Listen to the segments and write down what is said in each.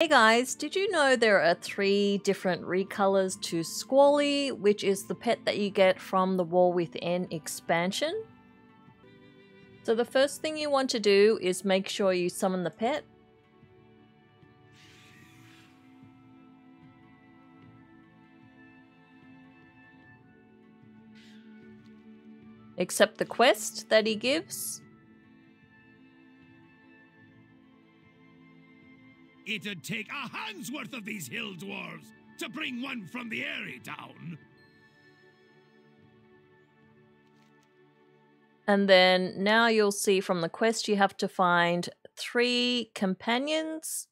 Hey guys, did you know there are three different recolors to Squally, which is the pet that you get from the War Within expansion? So the first thing you want to do is make sure you summon the pet. Accept the quest that he gives. It'd take a hand's worth of these hill dwarves to bring one from the Eyrie down. And then now you'll see from the quest you have to find three companions.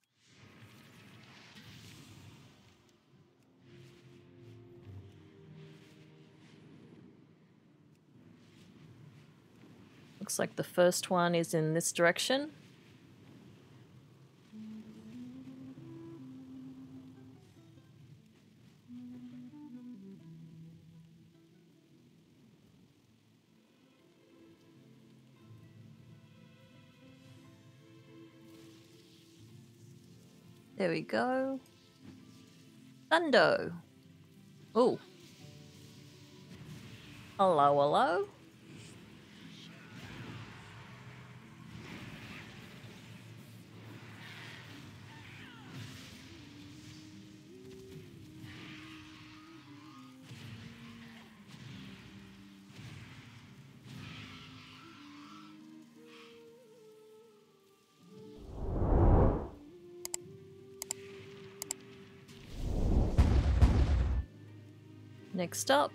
Looks like the first one is in this direction. There we go. Thundo. Oh. Hello, hello. Next up.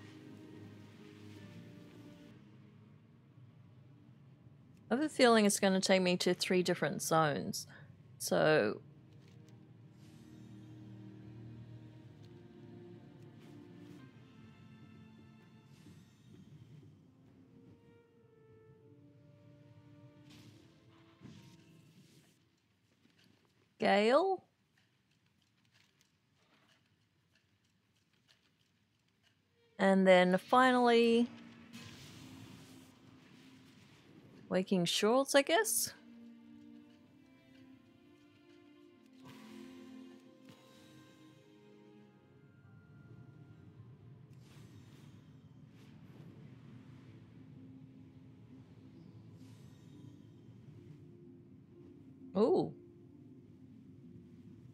I have a feeling it's going to take me to three different zones. So... Gale? And then finally, Waking Shores, I guess? Ooh.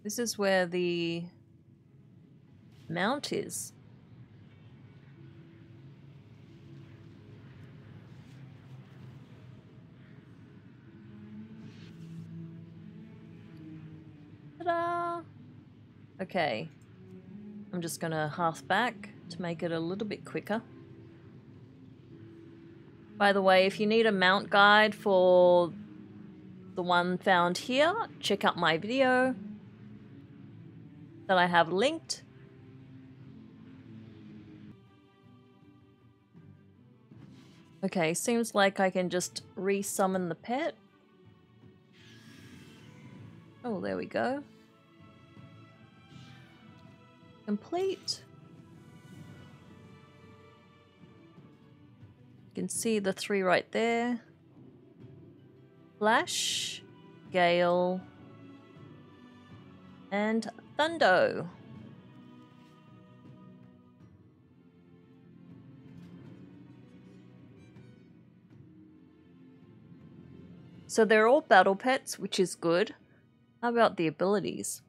This is where the mount is. Okay. I'm just gonna half back to make it a little bit quicker. By the way, if you need a mount guide for the one found here, check out my video that I have linked. Okay, seems like I can just resummon the pet. Oh, there we go. Complete. You can see the three right there. Flash, Gale, and Thundo. So they're all battle pets, which is good. How about the abilities?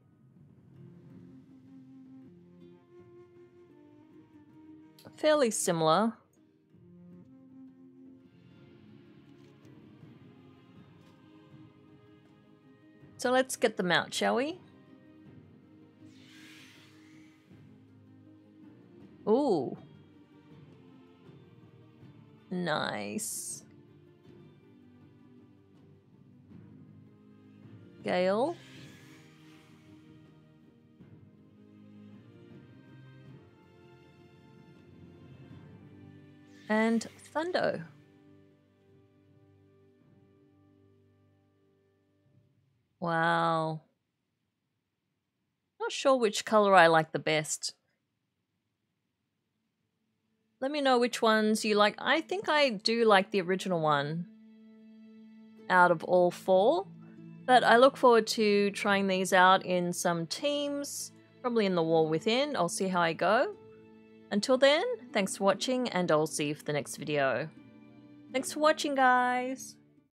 Fairly similar. So let's get them out, shall we? Ooh. Nice. Gale. And Thundo. Wow. Not sure which color I like the best. Let me know which ones you like. I think I do like the original one out of all four. But I look forward to trying these out in some teams, probably in the War Within. I'll see how I go. Until then, thanks for watching and I'll see you for the next video. Thanks for watching guys!